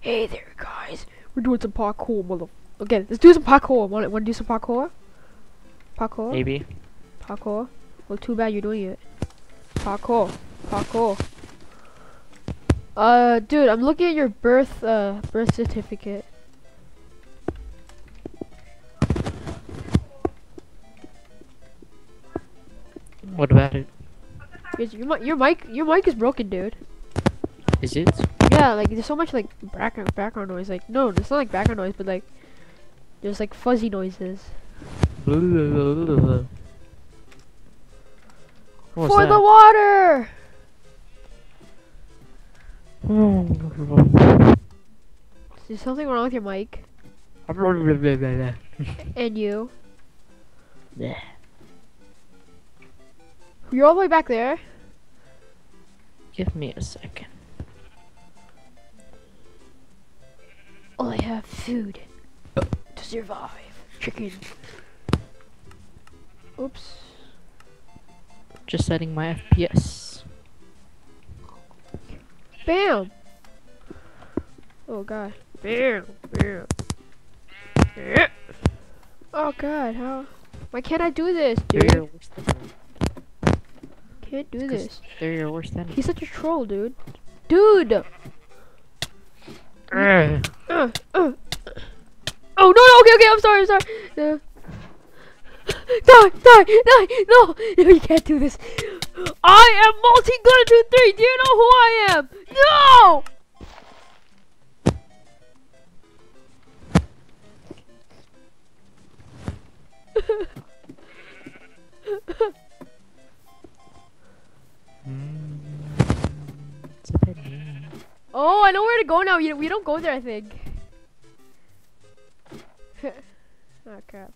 Hey there, guys. We're doing some parkour, mother. Okay, let's do some parkour. Want want to do some parkour? Parkour. Maybe. Parkour. Well, too bad you're doing it. Parkour. Parkour. Uh, dude, I'm looking at your birth, uh, birth certificate. What about it? Your, your, mi- your mic, your mic is broken, dude. Is it? Yeah, like there's so much like background background noise. Like no, it's not like background noise, but like there's like fuzzy noises. For the that? water. Is there something wrong with your mic and you? Yeah. You're all the way back there. Give me a second. All I have food to survive. Chicken. Oops. Just setting my FPS. Bam. Oh god. Bam. Bam. Yeah. Oh god, how? Why can't I do this, They're your dude? Can't do this. They're your worst enemy. He's such a troll, dude. Dude. Uh, uh. Oh no, no, okay, okay, I'm sorry, I'm sorry. Uh. Die, die, die, no, no, you can't do this. I am multi gun two three. Do you know who I am? No. It's to go now. We, we don't go there, I think. oh crap.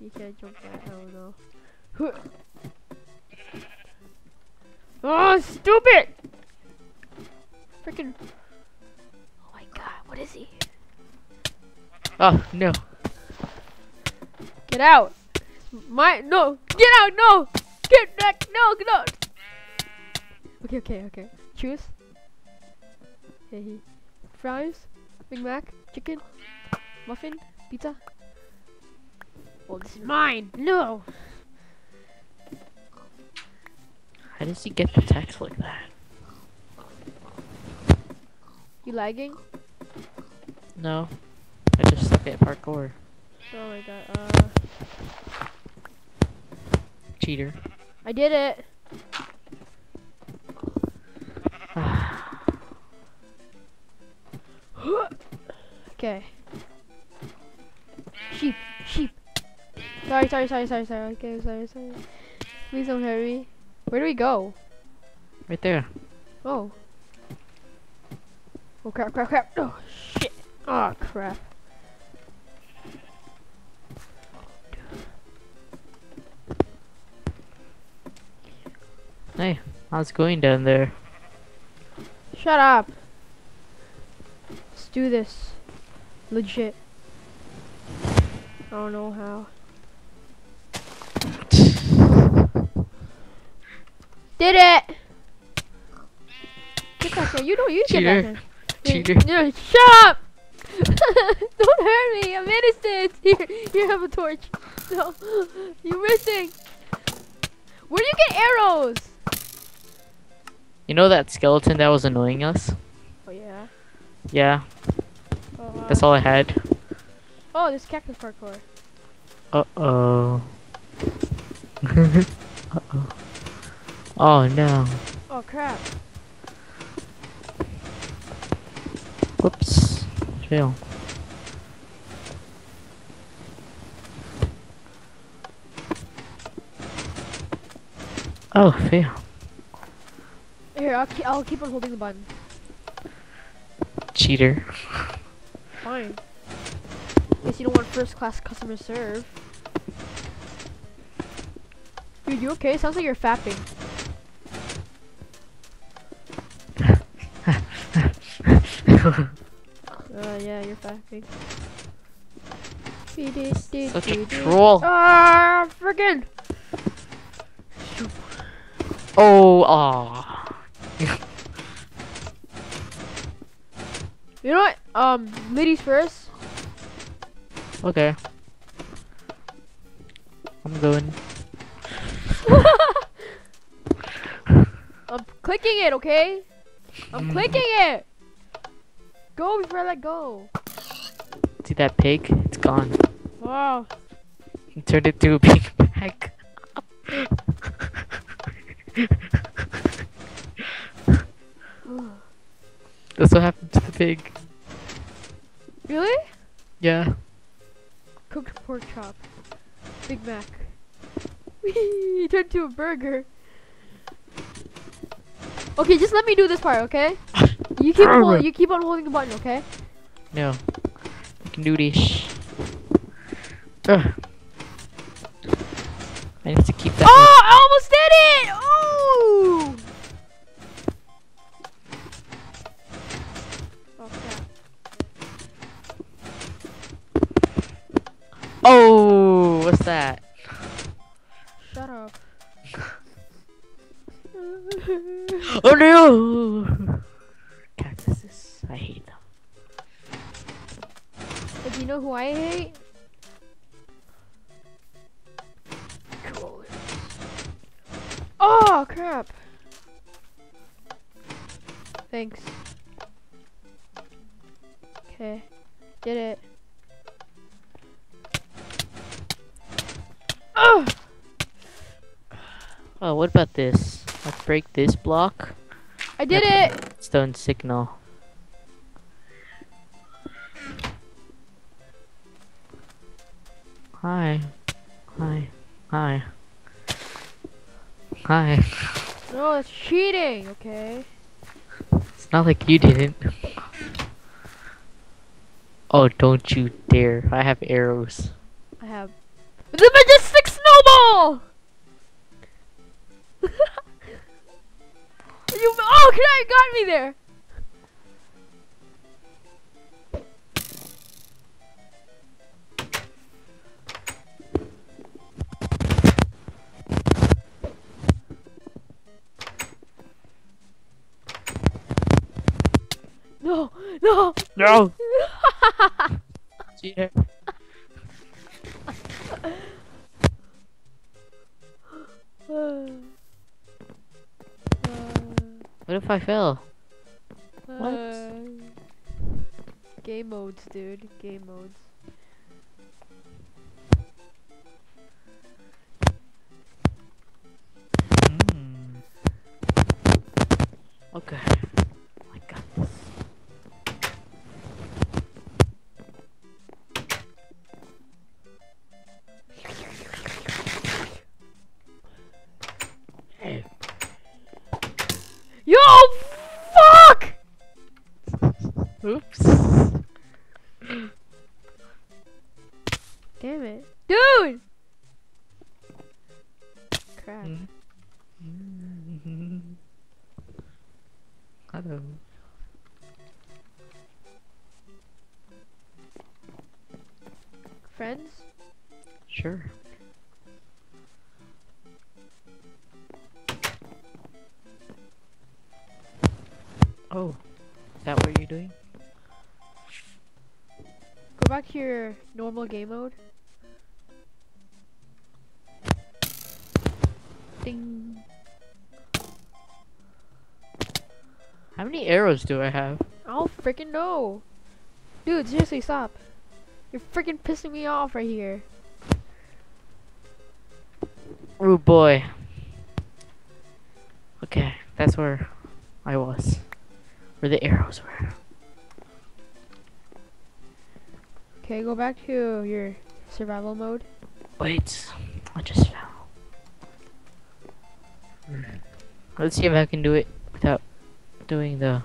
You can't jump that. I don't. Oh, stupid! Freaking. Oh my god, what is he? Oh no. Get out! My no! Get out! No! Get back! No! No! Okay, okay, okay. Choose. Hey, he. Fries, Big Mac, chicken, muffin, pizza. Oh, this is mine! No! How does he get the text like that? You lagging? No. I just suck at parkour. Oh my god. Uh, Cheater. I did it. Okay. Sheep, sheep. Sorry, sorry, sorry, sorry, sorry. Okay, sorry, sorry. Please don't hurry. Where do we go? Right there. Oh. Oh crap, crap, crap. Oh shit. Oh crap. Hey, how's it going down there? Shut up. Let's do this. Legit. I don't know how. Did it! Get. You know you get Cheater. there. Yeah, Cheater. yeah, shut up! don't hurt me. I'm innocent. Here, here, have a torch. No, you're missing. Where do you get arrows? You know that skeleton that was annoying us? Oh yeah. Yeah, that's all I had. oh this cactus parkour. Uh oh. uh oh. Oh no. Oh crap. Whoops. Fail. Oh, fail. Here, I'll, ke- I'll keep on holding the button. Cheater. Fine. Guess you don't want first class customer serve. Dude, you okay? Sounds like you're fapping. Uh, yeah, you're fapping. Such a troll. Ah, friggin'! Oh, ah. You know what? Um, ladies first. Okay. I'm going. I'm clicking it, okay? I'm Mm. clicking it. Go before I let go. See that pig? It's gone. Wow. He turned it to a Big Mac. That's what happened to the pig. Really? Yeah. Cooked pork chop. Big Mac. Whee! Turned to a burger. Okay, just let me do this part, okay? You keep hol- you keep on holding the button, okay? No. I can do this. Ugh. I need to keep that. Oh, I almost did it! That? Shut up. Oh no! Cactuses. I hate them. But do you know who I hate? Oh crap! Thanks. Okay, did it. Oh! Oh, what about this? Let's break this block. I did it! Stone signal. Hi. Hi. Hi. Hi. No, it's cheating. Okay. It's not like you didn't. Oh, don't you dare. I have arrows. I have the majestic snowball. you oh, I got me there. No, no. No! Cheater. What if I fell? What? Uh, game modes, dude. Game modes. Mm. Okay. Yo, fuck! Oops. Damn it, dude! Crap. Mm. Hello. Friends? Sure. Oh, is that what you're doing? Go back to your normal game mode. Ding. How many arrows do I have? I don't freaking know. Dude, seriously, stop. You're freaking pissing me off right here. Oh boy. Okay, that's where I was. Where the arrows were. Okay, go back to your survival mode. Wait, I just fell. Hmm. Let's see if I can do it without doing the.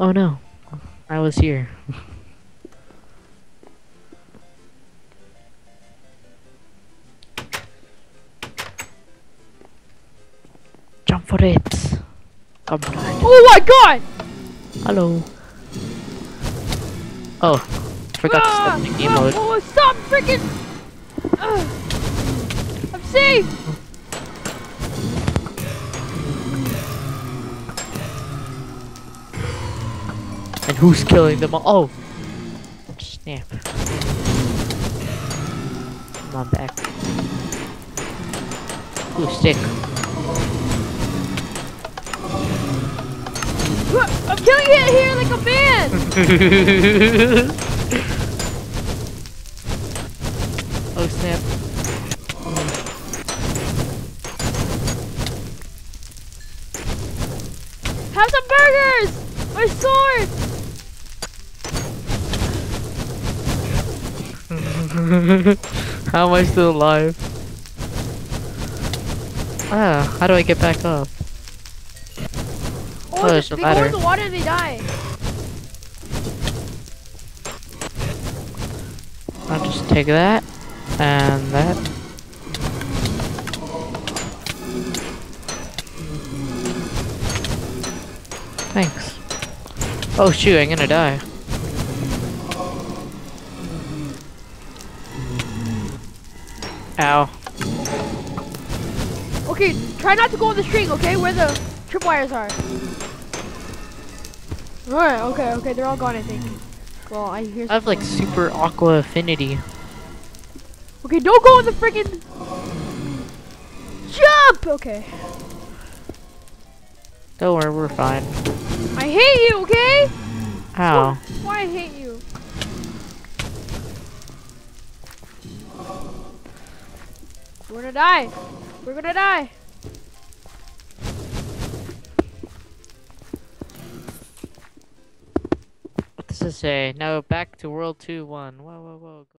Oh no, I was here. for it. Come on. Oh my god! Hello. Oh, forgot ah, to step the game mode. Oh, stop freaking! Uh, I'm safe! And who's killing them all? Oh! Snap. Come on back. Ooh, sick. I'm killing it here like a man! oh, snap. Have some burgers! My sword! How am I still alive? Ah, how do I get back up? Oh, Oh, they, there's a they go in the water they die. I'll just take that and that. Thanks. Oh shoot, I'm gonna die. Ow. Okay, try not to go on the string, okay? Where the tripwires are. Alright, okay, okay, they're all gone, I think. Well, I hear I have like super aqua affinity. Okay, don't go in the freaking jump! Okay. Don't worry, we're fine. I hate you, okay? Ow. Why I hate you? We're gonna die. We're gonna die. It say? Now back to World 2 1. Whoa.